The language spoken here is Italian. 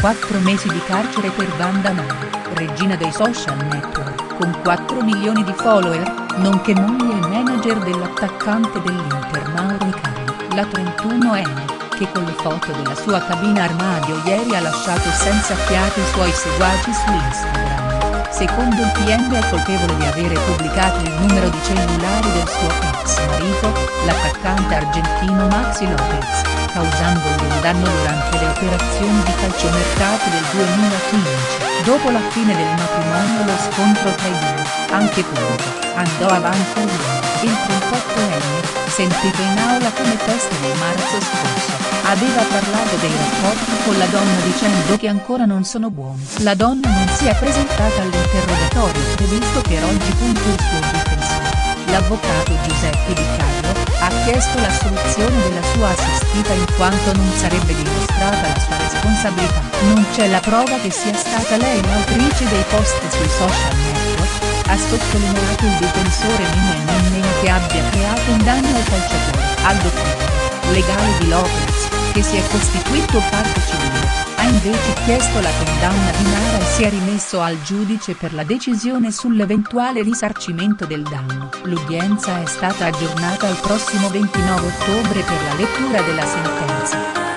4 mesi di carcere per Wanda Nara, regina dei social network, con 4 milioni di follower, nonché moglie e manager dell'attaccante dell'Inter Mauro Icardi, la 31enne, che con le foto della sua cabina armadio ieri ha lasciato senza fiato i suoi seguaci su Instagram. Secondo il PM è colpevole di avere pubblicato il numero di cellulari del suo ex marito, l'attaccante argentino Maxi Lopez, causandogli un danno durante le operazioni di calciomercato del 2015. Dopo la fine del matrimonio lo scontro tra i due, anche pubblico, andò avanti lungo. Il 38enne, sentito in aula come testa nel marzo scorso, aveva parlato dei rapporti con la donna dicendo che ancora non sono buoni. La donna non si è presentata all'interrogatorio previsto per oggi. Il suo difensore, l'avvocato Giuseppe Di Carlo, ha chiesto l'assoluzione della sua assistita in quanto non sarebbe dimostrata la sua responsabilità. Non c'è la prova che sia stata lei l'autrice dei post sui social network, ha sottolineato il difensore Mino Nemmeno che abbia creato un danno al calciatore, al documento legale di Lopez, che si è costituito parte civile, invece chiesto la condanna di Nara e si è rimesso al giudice per la decisione sull'eventuale risarcimento del danno. L'udienza è stata aggiornata al prossimo 29 ottobre per la lettura della sentenza.